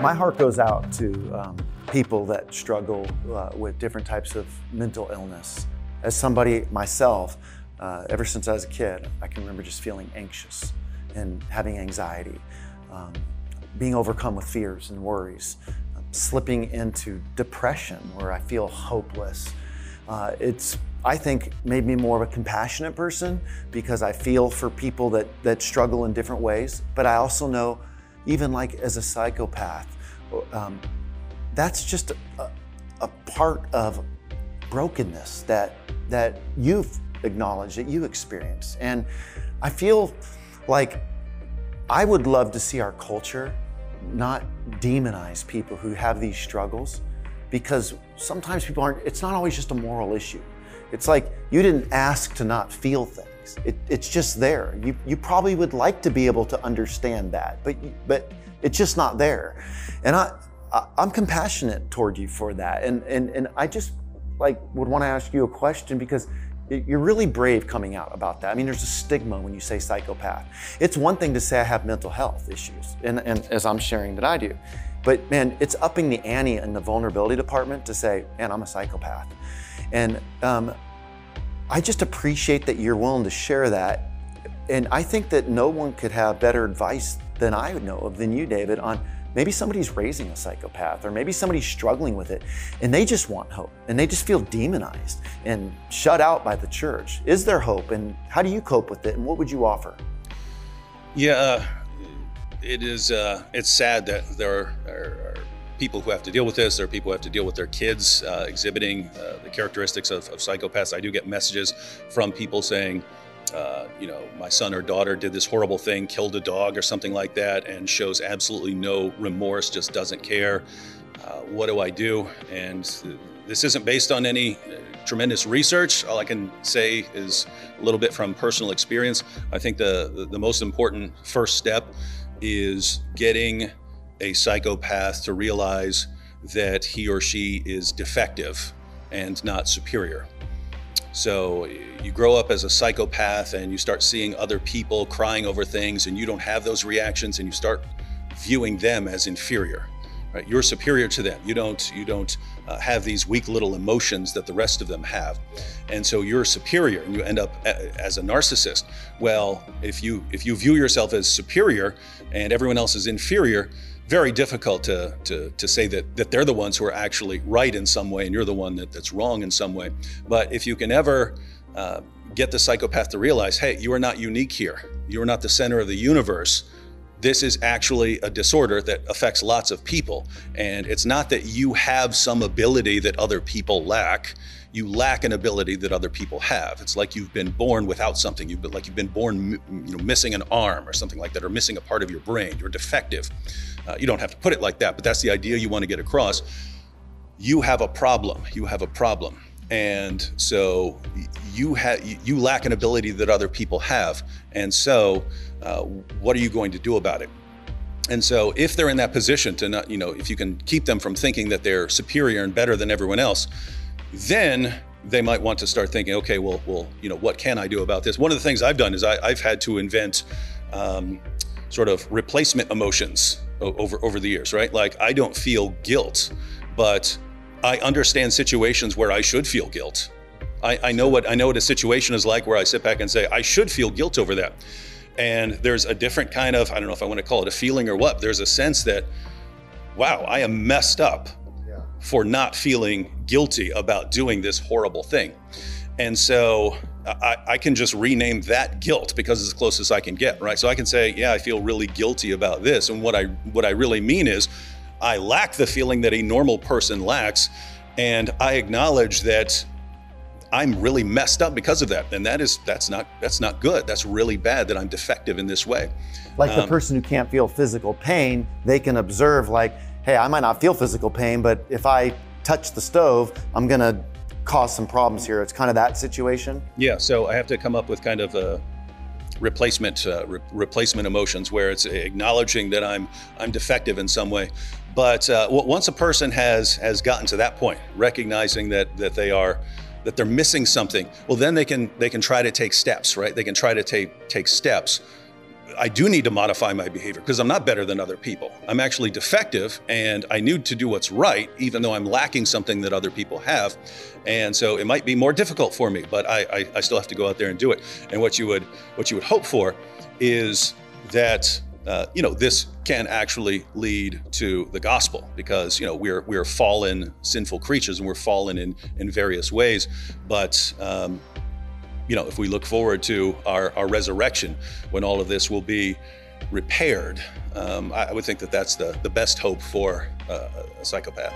My heart goes out to um, people that struggle uh, with different types of mental illness. As somebody myself, uh, ever since I was a kid, I can remember just feeling anxious and having anxiety, um, being overcome with fears and worries, slipping into depression where I feel hopeless. Uh, it's I think made me more of a compassionate person because I feel for people that that struggle in different ways. But I also know even like as a psychopath, um, that's just a, a part of brokenness that that you've acknowledged, that you experience. And I feel like I would love to see our culture not demonize people who have these struggles because sometimes people aren't, it's not always just a moral issue. It's like you didn't ask to not feel things. It, it's just there. You, you probably would like to be able to understand that, but, but it's just not there. And I, I, am compassionate toward you for that. And, and, and I just like would want to ask you a question because you're really brave coming out about that. I mean, there's a stigma when you say psychopath. It's one thing to say I have mental health issues, and, and as I'm sharing that I do. But man, it's upping the ante in the vulnerability department to say, man, I'm a psychopath. And um, I just appreciate that you're willing to share that. And I think that no one could have better advice than I would know of than you, David, on maybe somebody's raising a psychopath or maybe somebody's struggling with it and they just want hope and they just feel demonized and shut out by the church. Is there hope and how do you cope with it and what would you offer? Yeah, uh, it is. Uh, it's sad that there are, are, people who have to deal with this. There are people who have to deal with their kids uh, exhibiting uh, the characteristics of, of, psychopaths. I do get messages from people saying, uh, you know, my son or daughter did this horrible thing, killed a dog or something like that, and shows absolutely no remorse, just doesn't care. Uh, what do I do? And this isn't based on any uh, tremendous research. All I can say is a little bit from personal experience. I think the, the, the most important first step is getting a psychopath to realize that he or she is defective and not superior. So you grow up as a psychopath and you start seeing other people crying over things and you don't have those reactions and you start viewing them as inferior. Right? You're superior to them. You don't you don't uh, have these weak little emotions that the rest of them have, and so you're superior, and you end up a, as a narcissist. Well, if you if you view yourself as superior and everyone else is inferior, very difficult to, to, to say that, that they're the ones who are actually right in some way and you're the one that, that's wrong in some way. But if you can ever uh, get the psychopath to realize, hey, you are not unique here, you are not the center of the universe. This is actually a disorder that affects lots of people. And it's not that you have some ability that other people lack you lack an ability that other people have. It's like you've been born without something. You've been like you've been born, you know, missing an arm or something like that, or missing a part of your brain. You're defective. Uh, you don't have to put it like that, but that's the idea you want to get across. You have a problem. You have a problem, and so you have you lack an ability that other people have. And so, uh, what are you going to do about it? And so, if they're in that position to not, you know, if you can keep them from thinking that they're superior and better than everyone else, then they might want to start thinking, okay, well, well, you know, what can I do about this? One of the things I've done is I, have had to invent um, sort of replacement emotions over over the years, right? Like I don't feel guilt, but I understand situations where I should feel guilt. I, I know what I know what a situation is like where I sit back and say I should feel guilt over that. And there's a different kind of I don't know if I want to call it a feeling or what. There's a sense that, wow, I am messed up for not feeling guilty about doing this horrible thing. And so I, I, can just rename that guilt because it's as close as I can get, right? So I can say, yeah, I feel really guilty about this. And what I what I really mean is I lack the feeling that a normal person lacks. And I acknowledge that I'm really messed up because of that. And that is that's not that's not good. That's really bad that I'm defective in this way. Like um, the person who can't feel physical pain, they can observe like, hey, I might not feel physical pain, but if I touch the stove, I'm gonna cause some problems here. It's kind of that situation. Yeah, so I have to come up with kind of a replacement uh, re- replacement emotions where it's acknowledging that I'm I'm defective in some way. But uh, once a person has has gotten to that point, recognizing that that they are that they're missing something, well, then they can they can try to take steps, right? They can try to take take steps I do need to modify my behavior because I'm not better than other people. I'm actually defective and I need to do what's right, even though I'm lacking something that other people have. And so it might be more difficult for me, but I, I, I still have to go out there and do it. And what you would what you would hope for is that uh, you know this can actually lead to the gospel because you know we're we're fallen sinful creatures and we're fallen in in various ways. But um, you know if we look forward to our, our resurrection when all of this will be repaired um, I, would think that that's the, the best hope for uh, a psychopath